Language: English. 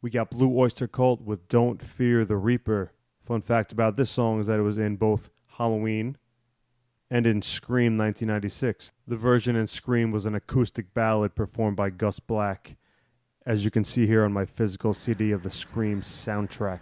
We got Blue Oyster Cult with Don't Fear the Reaper. Fun fact about this song is that it was in both Halloween and in Scream 1996. The version in Scream was an acoustic ballad performed by Gus Black, as you can see here on my physical CD of the Scream soundtrack.